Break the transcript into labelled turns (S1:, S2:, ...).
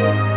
S1: Bye.